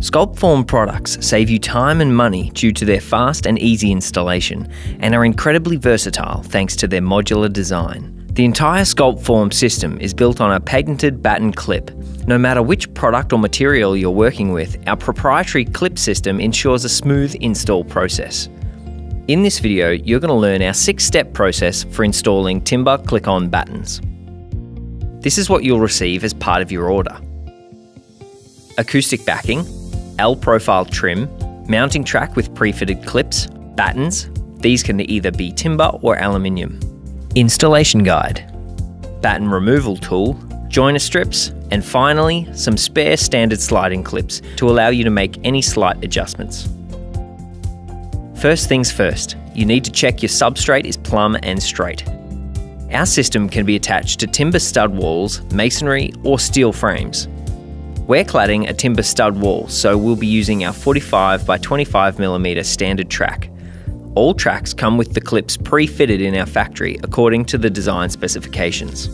Sculptform products save you time and money due to their fast and easy installation and are incredibly versatile thanks to their modular design. The entire Sculptform system is built on a patented batten clip. No matter which product or material you're working with, our proprietary clip system ensures a smooth install process. In this video, you're going to learn our six-step process for installing timber click-on battens. This is what you'll receive as part of your order. Acoustic backing, L-profile trim, mounting track with pre-fitted clips, battens, these can either be timber or aluminium, installation guide, batten removal tool, joiner strips, and finally, some spare standard sliding clips to allow you to make any slight adjustments. First things first, you need to check your substrate is plumb and straight. Our system can be attached to timber stud walls, masonry, or steel frames. We're cladding a timber stud wall, so we'll be using our 45 by 25mm standard track. All tracks come with the clips pre-fitted in our factory according to the design specifications.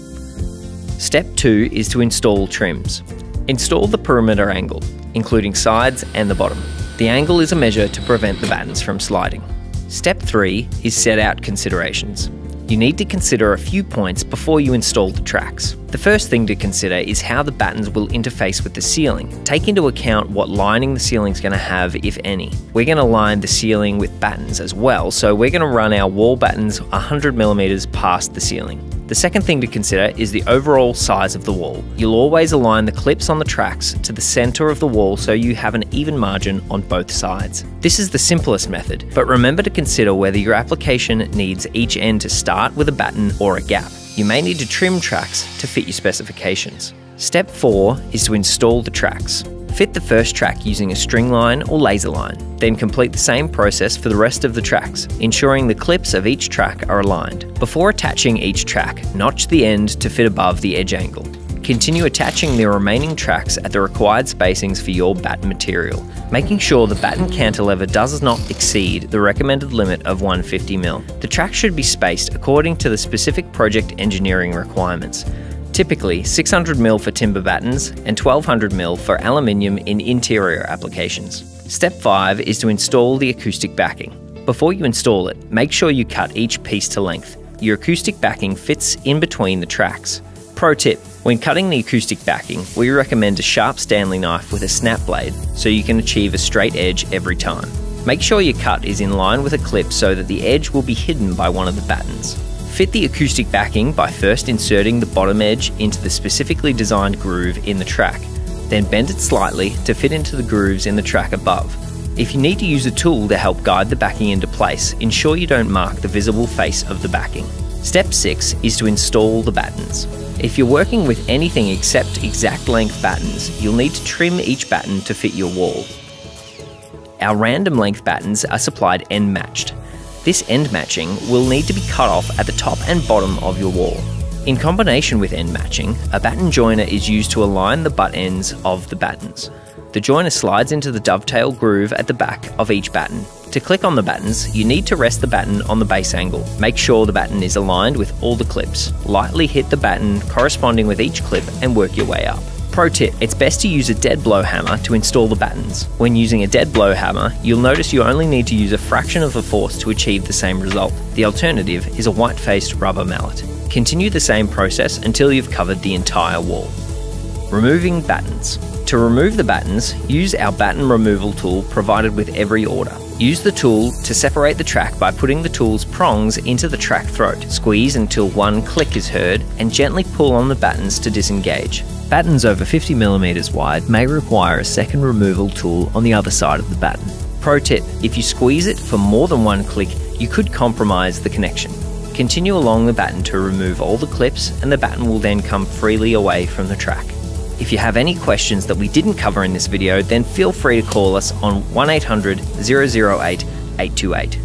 Step 2 is to install trims. Install the perimeter angle, including sides and the bottom. The angle is a measure to prevent the battens from sliding. Step 3 is set out considerations you need to consider a few points before you install the tracks. The first thing to consider is how the battens will interface with the ceiling. Take into account what lining the ceiling is going to have, if any. We're going to line the ceiling with battens as well, so we're going to run our wall battens 100mm past the ceiling. The second thing to consider is the overall size of the wall. You'll always align the clips on the tracks to the centre of the wall so you have an even margin on both sides. This is the simplest method, but remember to consider whether your application needs each end to start with a batten or a gap. You may need to trim tracks to fit your specifications. Step 4 is to install the tracks. Fit the first track using a string line or laser line, then complete the same process for the rest of the tracks, ensuring the clips of each track are aligned. Before attaching each track, notch the end to fit above the edge angle. Continue attaching the remaining tracks at the required spacings for your batten material, making sure the batten cantilever does not exceed the recommended limit of 150mm. The tracks should be spaced according to the specific project engineering requirements. Typically 600mm for timber battens and 1200mm for aluminium in interior applications. Step 5 is to install the acoustic backing. Before you install it, make sure you cut each piece to length. Your acoustic backing fits in between the tracks. Pro tip, when cutting the acoustic backing, we recommend a sharp Stanley knife with a snap blade so you can achieve a straight edge every time. Make sure your cut is in line with a clip so that the edge will be hidden by one of the battens. Fit the acoustic backing by first inserting the bottom edge into the specifically designed groove in the track, then bend it slightly to fit into the grooves in the track above. If you need to use a tool to help guide the backing into place, ensure you don't mark the visible face of the backing. Step 6 is to install the battens. If you're working with anything except exact length battens, you'll need to trim each batten to fit your wall. Our random length battens are supplied end matched, this end matching will need to be cut off at the top and bottom of your wall. In combination with end matching, a batten joiner is used to align the butt ends of the battens. The joiner slides into the dovetail groove at the back of each batten. To click on the battens, you need to rest the batten on the base angle. Make sure the batten is aligned with all the clips. Lightly hit the batten corresponding with each clip and work your way up. Pro tip, it's best to use a dead blow hammer to install the battens. When using a dead blow hammer, you'll notice you only need to use a fraction of the force to achieve the same result. The alternative is a white-faced rubber mallet. Continue the same process until you've covered the entire wall. Removing battens. To remove the battens, use our batten removal tool provided with every order. Use the tool to separate the track by putting the tool's prongs into the track throat. Squeeze until one click is heard and gently pull on the battens to disengage. Battens over 50mm wide may require a second removal tool on the other side of the batten. Pro tip, if you squeeze it for more than one click, you could compromise the connection. Continue along the batten to remove all the clips and the batten will then come freely away from the track. If you have any questions that we didn't cover in this video, then feel free to call us on 1800 008 828.